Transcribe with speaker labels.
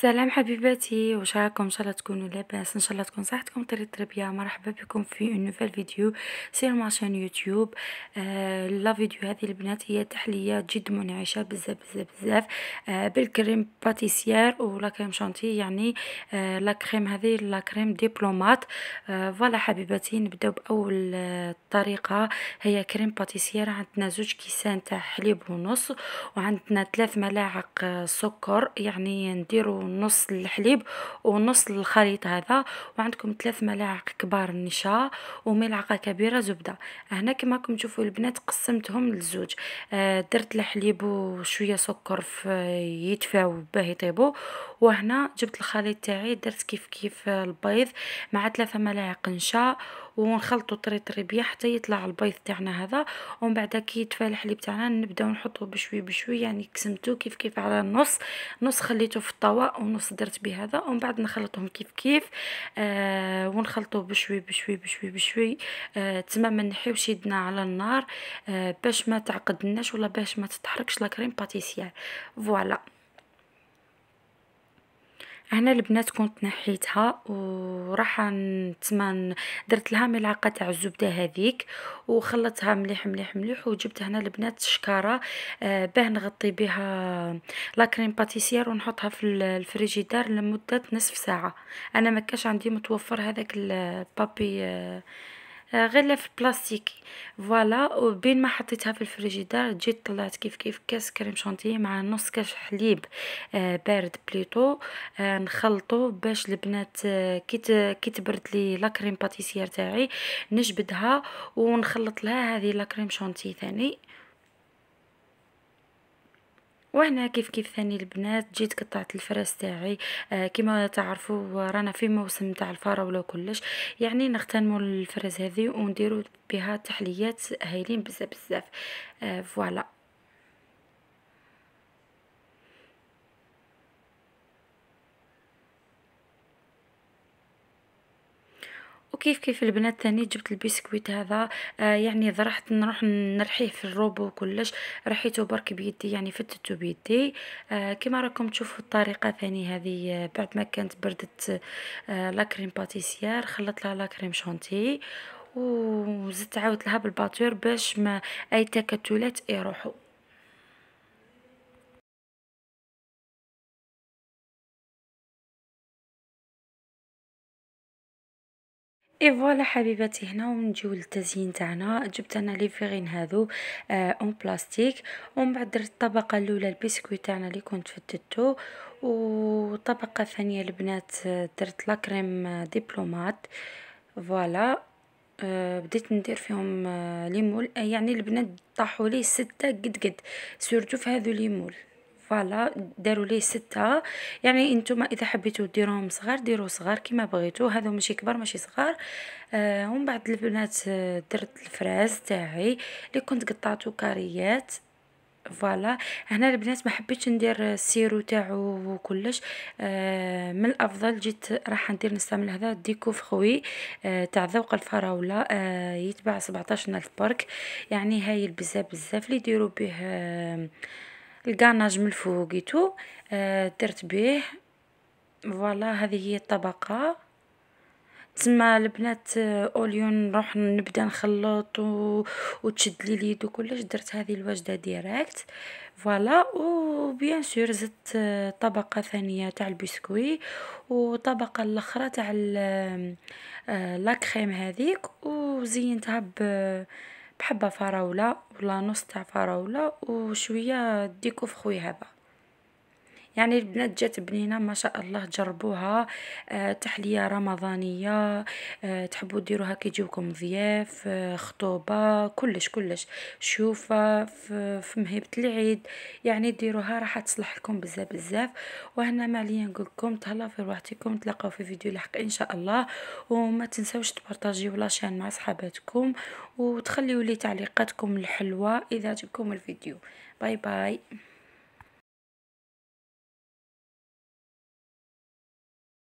Speaker 1: سلام حبيباتي واش راكم إن شاء الله تكونوا لاباس إن شاء الله تكون صحتكم طريقه التربيه مرحبا بكم في nouvelle vidéo sur ma chaîne YouTube آه la vidéo هذه البنات هي تحلية جد منعشة بزاف بزاف بزاف. آه بال crème pâtissière ولا crème chantilly يعني آه la crème هذه la crème diplomate آه voilà حبيباتي نبداو بأول آه طريقة. هي crème pâtissière عندنا زوج كيسان تاع حليب ونص وعندنا ثلاث ملاعق آه سكر يعني نديرو نص الحليب ونص الخليط هذا وعندكم ثلاث ملاعق كبار نشا وملعقة كبيرة زبدة. هنا كما راكم تشوفوا البنات قسمتهم لزوج. آه درت الحليب وشوية سكر في يدفاو باه يطيبوا وهنا جبت الخليط تاعي درت كيف كيف البيض مع ثلاثة ملاعق نشا ونخلطو طري طري بيا حتى يطلع البيض تاعنا هذا. ومن بعد كي يتفى الحليب تاعنا نبداو نحطوه بشوي بشوي يعني قسمتو كيف كيف على النص. نص خليته في الطاوة ونص درت به هذا. ومن بعد نخلطهم كيف كيف آه ونخلطوه بشوي بشوي بشوي بشوي. آه تما ما نحيوش يدنا على النار. آه باش ما تعقدناش ولا باش ما تتحركش la crème pâtissière voilà. هنا البنات كنت نحيتها وراح تما درت لها ملعقة تاع الزبدة هذيك وخلطتها مليح مليح مليح وجبت هنا البنات شكارة آه باه نغطي بها la crème pâtissière ونحطها في الفريجيدار لمدة نصف ساعة. أنا ما كاش عندي متوفر هذاك ال papier آه غلاف بلاستيكي voilà وبين ما حطيتها في الفريجيدار جيت طلعت كيف كيف كاس crème chantilly مع نص كاس حليب آه بارد بليطو آه نخلطو باش البنات آه كي تبرد لي la crème pâtissière تاعي نجبدها ونخلط لها هذه la crème chantilly ثاني. وهنا كيف كيف ثاني البنات جيت قطعت الفراس تاعي. آه كما تعرفوا رانا في موسم تاع الفراولة وكلش. يعني نغتنموا الفراس هذه ونديروا بها تحليات هايلين بزاف بزاف. آه voilà. وكيف كيف البنات ثاني جبت البسكويت هذا؟ آه يعني ضرحت نروح نرحيه في الروبو وكلش رحيته برك بيدي يعني فتته بيدي. آه كما راكم تشوفوا الطريقة ثاني هذه آه بعد ما كانت بردت آه la crème pâtissière خلطت لها la crème chantilly. وزدت عاودت لها بال batteur باش ما أي تكتلات يروحوا. اي voilà حبيباتي هنا ونجيو للتزيين تاعنا جبت أنا les verrines هذو آه en plastique ومن بعد درت الطبقه الاولى البسكويت تاعنا اللي كنت فتتو وطبقه ثانية البنات درت la crème diplomate voilà بديت ندير فيهم آه les moules. يعني البنات طاحوا لي ستة قد قد. surtout في هذو les moules. voilà داروا ليه ستة. يعني أنتم إذا حبيتو ديروهم صغار ديروا صغار كيما بغيتو. هذو ماشي كبار ماشي صغار. آه ومن بعد البنات درت الفراز تاعي اللي كنت قطعته كاريات. voilà. هنا البنات ما حبيتش ندير ال sirop تاعو وكلش. آه من الأفضل جيت راح ندير نستعمل هذا déco fruit آه تاع ذوق الفراولة. آه يتباع 17000 برك. يعني هايل بزاف بزاف اللي يديروا به آه الكاناج من الفوقيتو آه درت به فوالا هذه هي الطبقة. تسمى البنات اوليو نروح نبدأ نخلط و... وتشد لي اليد وكلش. درت هذه الوجدة ديريكت. فوالا و بيان سور زدت طبقة ثانية تاع البسكوي وطبقة الأخرى تاع لا كريم هذيك وزينتها ب بحبة فراولة ولا نص تاع فراولة وشوية ديكو فخوي هذا. يعني البنات جات بنينة ما شاء الله جربوها آه تحلية رمضانية آه تحبوا ديروها كي يجيوكم ضياف آه خطوبة كلش كلش. شوفة في, في مهبة العيد يعني ديروها راح تصلح لكم بزاف بزاف. وهنا ما عليا نقول لكم تهلاو في روحتكم تلاقاو في فيديو لاحق إن شاء الله. وما تنساوش تبارطاجيو la chaîne مع صحاباتكم وتخليوا لي تعليقاتكم الحلوة إذا عجبكم الفيديو. bye bye.